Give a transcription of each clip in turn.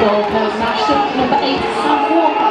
Goal post Ashton, number 8, Sam Walker.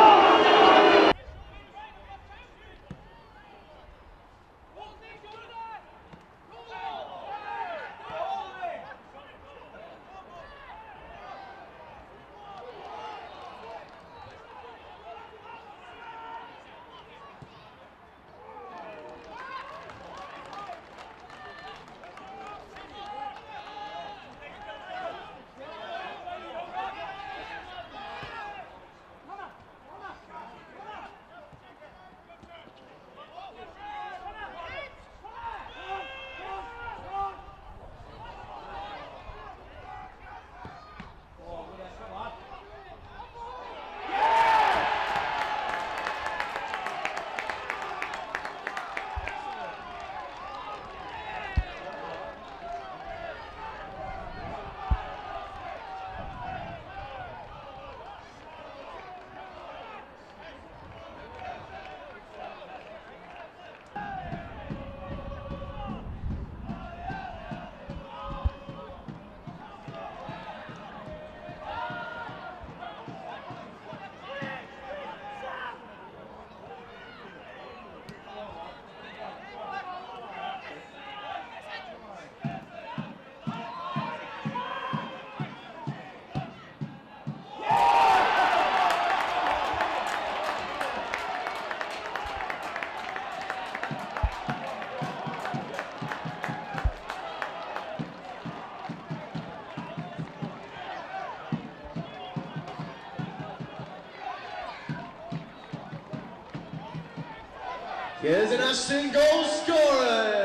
Curzon Ashton goal scorer,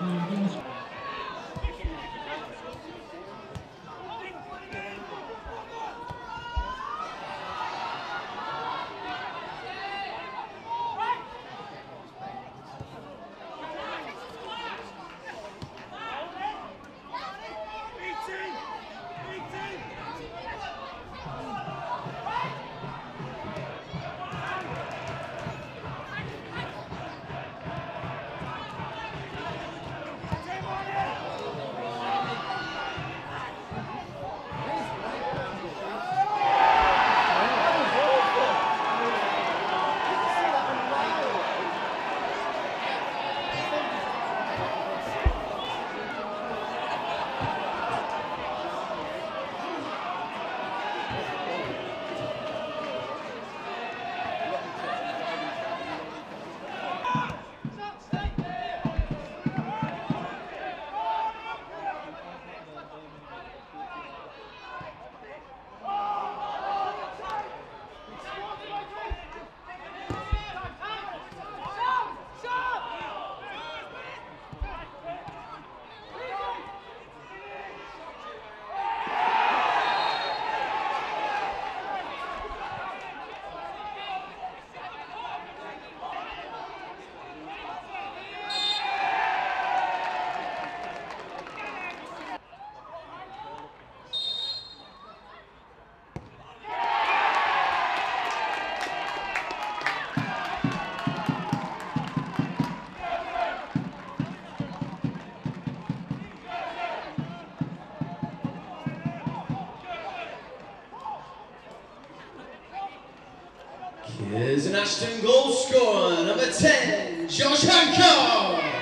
number 10, Josh Hancock. Curzon Ashton goal scorer, number 10, Josh Hancock.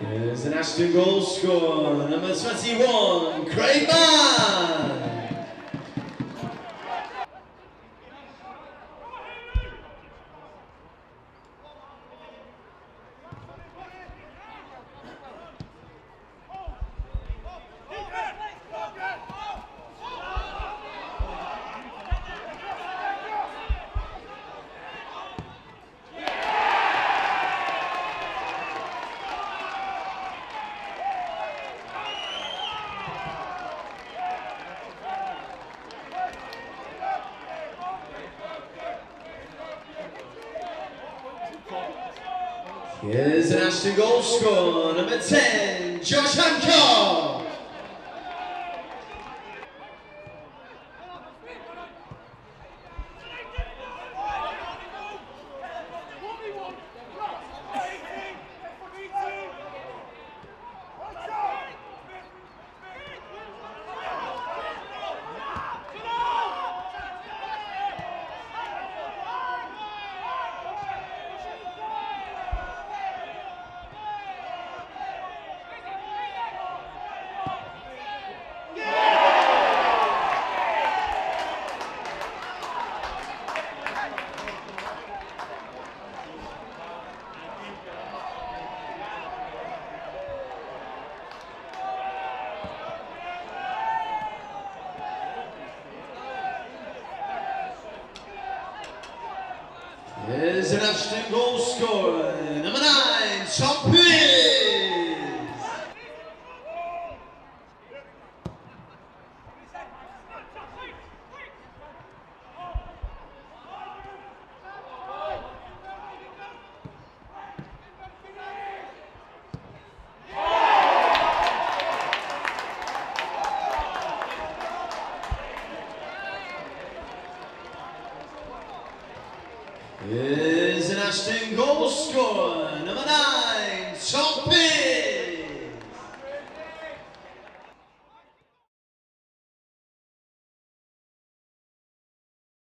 Curzon Ashton goal scorer, number 21, Craig Mann. Curzon Ashton goal scorer, number 10, Josh Hancock. Curzon Ashton goal scorer, number 9, Tom Pearce. Curzon Ashton goal scorer, number 9, Tom.